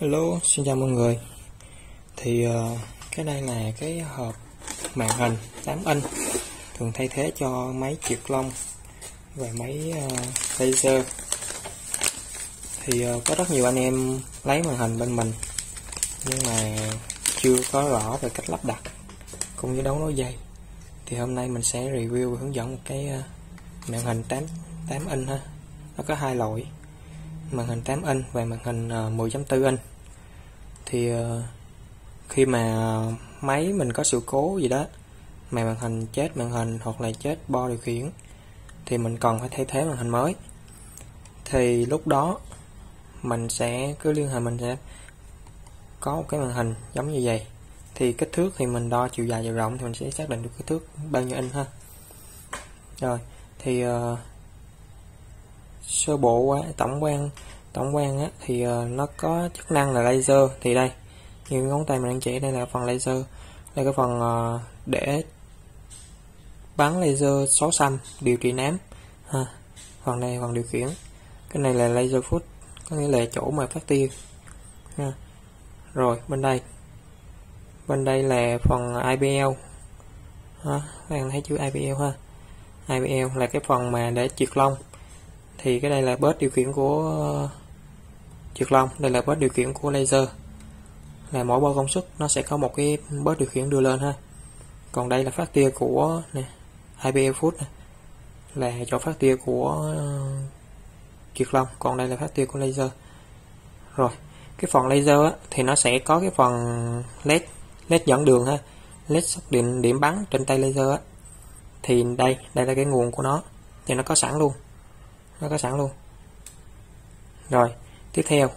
Hello, xin chào mọi người. Thì uh, cái đây là cái hộp màn hình 8 inch. Thường thay thế cho máy triệt lông và máy uh, laser. Thì uh, có rất nhiều anh em lấy màn hình bên mình Nhưng mà chưa có rõ về cách lắp đặt Cũng như đấu nối dây. Thì hôm nay mình sẽ review và hướng dẫn một cái uh, màn hình 8, 8 inch ha. Nó có hai loại màn hình 8 inch và màn hình ờ, 10.4 inch. Thì ờ, khi mà máy mình có sự cố gì đó mà màn hình chết màn hình hoặc là chết bo điều khiển thì mình cần phải thay thế màn hình mới. Thì lúc đó mình sẽ cứ liên hệ mình sẽ có một cái màn hình giống như vậy. Thì kích thước thì mình đo chiều dài chiều rộng thì mình sẽ xác định được kích thước bao nhiêu inch ha. Rồi thì uh, sơ bộ quá tổng quan tổng quan á, thì uh, nó có chức năng là laser. Thì đây như ngón tay mình đang chỉ đây là phần laser. Đây cái phần uh, để bắn laser số xanh điều trị nám. Ha phần này phần điều khiển. Cái này là laser foot có nghĩa là chỗ mà phát tia. Ha. rồi bên đây. Bên đây là phần IPL ha các bạn thấy chữ IPL ha? IPL là cái phần mà để triệt lông thì cái đây là bớt điều khiển của ờ, trượt triệt lông đây là bớt điều khiển của laser. Là mỗi bo công suất nó sẽ có một cái bớt điều khiển đưa lên ha. Còn đây là phát tia của nè IPL e foot nè là chỗ phát tia của ờ, triệt long. Còn đây là phát tia của laser. Rồi cái phần laser á, thì nó sẽ có cái phần led led dẫn đường ha. Led xác định điểm bắn trên tay laser á. thì đây đây là cái nguồn của nó. Thì nó có sẵn luôn nó có sẵn luôn. Rồi tiếp theo.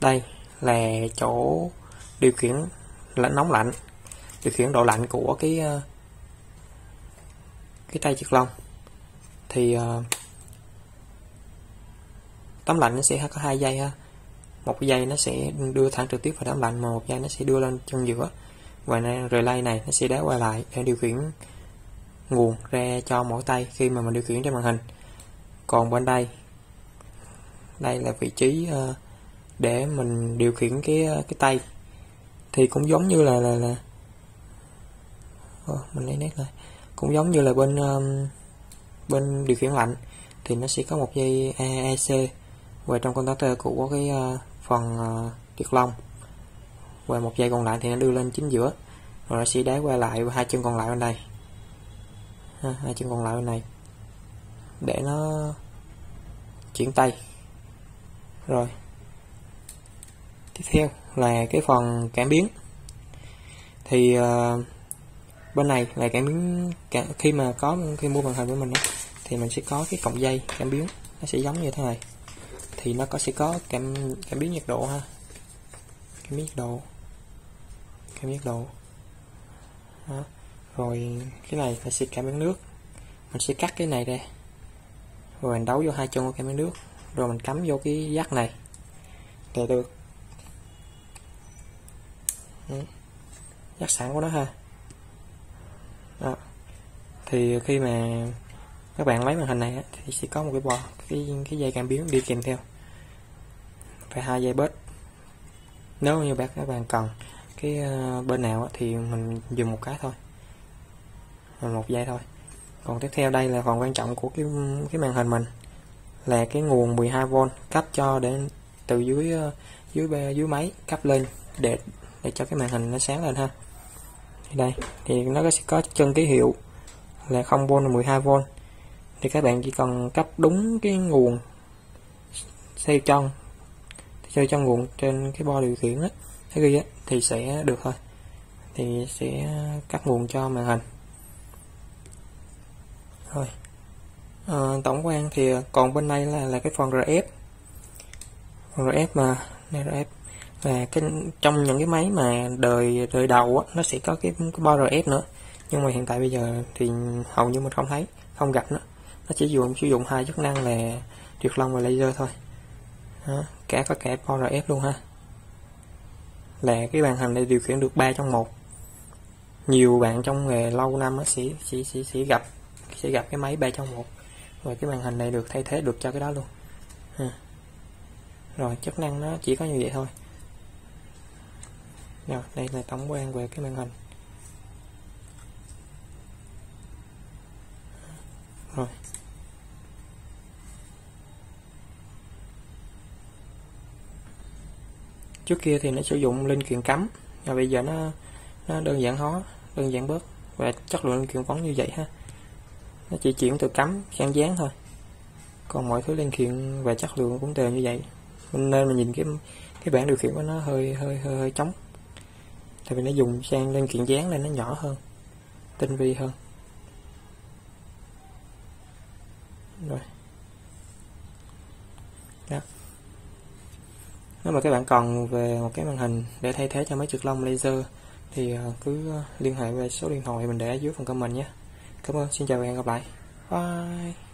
Đây là chỗ điều khiển lạnh nóng lạnh. Điều khiển độ lạnh của cái ờ, cái tay chiếc lông thì uh, tấm lạnh nó sẽ có hai dây ha. Một dây nó sẽ đưa thẳng trực tiếp vào tấm lạnh mà một dây nó sẽ đưa lên chân giữa. Và relay này nó sẽ đá qua lại để điều khiển nguồn ra cho mỗi tay khi mà mình điều khiển trên màn hình còn bên đây. Đây là vị trí ờ, để mình điều khiển cái ờ, cái tay. Thì cũng giống như là là là oh, mình lấy nét lại. Cũng giống như là bên um, bên điều khiển lạnh thì nó sẽ có một dây AEC và trong contactor của cái uh, phần uh, kiệt lông và một dây còn lại thì nó đưa lên chính giữa. Rồi nó sẽ đá qua lại hai chân còn lại bên đây. Ha, hai chân còn lại bên này để nó chuyển tay. Rồi. Tiếp theo là cái phần cảm biến. Thì uh, bên này là cảm biến khi mà có khi mua màn hình của mình đó, thì mình sẽ có cái cọng dây cảm biến. Nó sẽ giống như thế này. Thì nó có sẽ có cảm cảm biến nhiệt độ ha. Cảm biến nhiệt độ. Cảm biến nhiệt độ. Đó. rồi cái này là sẽ cảm biến nước. Mình sẽ cắt cái này ra rồi mình đấu vô hai chân của cái miếng nước. Rồi mình cắm vô cái dắt này. Để được. Dắt sẵn của nó ha. Đó. thì khi mà các bạn lấy màn hình này thì sẽ có một cái bò, cái cái dây cảm biến đi kèm theo. Phải hai dây bớt. Nếu như bạn các bạn cần cái ờ, bên nào thì mình dùng một cái thôi. Một dây thôi còn tiếp theo đây là phần quan trọng của cái cái màn hình mình. Là cái nguồn 12V cấp cho để từ dưới ờ, dưới dưới máy cấp lên để để cho cái màn hình nó sáng lên ha. Thì đây, thì nó sẽ có chân ký hiệu là 0V 12V thì các bạn chỉ cần cấp đúng cái nguồn xây chân xây chân nguồn trên cái bo điều khiển á cái ghi á, thì sẽ được thôi. Thì sẽ cắt nguồn cho màn hình rồi. À, tổng quan thì ờ, còn bên đây là là cái phần RF phần RF mà này RF là cái trong những cái máy mà đời đời đầu á, nó sẽ có cái, cái bo RF nữa. Nhưng mà hiện tại bây giờ thì hầu như mình không thấy không gặp nữa. Nó chỉ dùng sử dụng hai chức năng là triệt lông và laser thôi. Đó, cả có cả bo RF luôn ha. Là cái màn hình này điều khiển được 3 trong một. Nhiều bạn trong nghề lâu năm sẽ, sẽ, sẽ, sẽ gặp sẽ gặp cái máy 3 trong một. Rồi cái màn hình này được thay thế được cho cái đó luôn. Ha. rồi, chức năng nó chỉ có như vậy thôi. Rồi, đây là tổng quan về cái màn hình. Rồi. Trước kia thì nó sử dụng linh kiện cắm, và bây giờ nó nó đơn giản hóa, đơn giản bớt. Và chất lượng linh kiện vẫn như vậy ha nó chỉ chuyển từ cắm sang dán thôi. Còn mọi thứ linh kiện và chất lượng cũng đều như vậy. Nên mình nhìn cái cái bảng điều khiển của nó hơi hơi hơi, hơi trống. Tại vì nó dùng sang linh kiện dán nên nó nhỏ hơn tinh vi hơn. Rồi. Đó. Nếu mà các bạn còn về một cái màn hình để thay thế cho máy trực lông laser thì ờ, cứ liên hệ về số điện thoại mình để ở dưới phần comment nhé cảm ơn xin chào và hẹn gặp lại. Bye.